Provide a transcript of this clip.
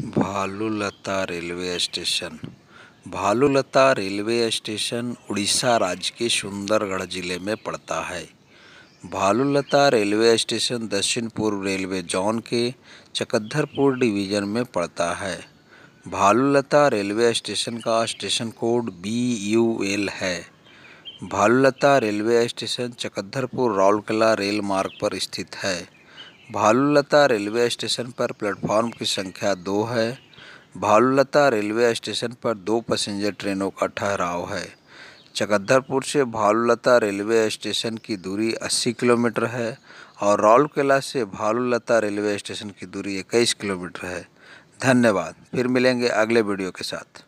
Bhalulata railway station. Bhalulata railway station Orissa राज्य के सुंदरगढ़ ज़िले में पड़ता है। भालूलता रेलवे स्टेशन दक्षिण पूर्व रेलवे जोन के चकद्धरपुर डिवीज़न में पड़ता है। भालूलता रेलवे स्टेशन का station code B U L है। भालूलता रेलवे स्टेशन चकद्धरपुर राउरकेला रेल मार्ग पर स्थित है। भालूलता रेलवे स्टेशन पर प्लेटफॉर्म की संख्या दो है। भालूलता रेलवे स्टेशन पर दो पैसेंजर ट्रेनों का ठहराव है। चकद्धरपुर से भालूलता रेलवे स्टेशन की दूरी 80 किलोमीटर है और राउरकेला से भालूलता रेलवे स्टेशन की दूरी 21 किलोमीटर है। धन्यवाद। फिर मिलेंगे अगले वीडियो के साथ।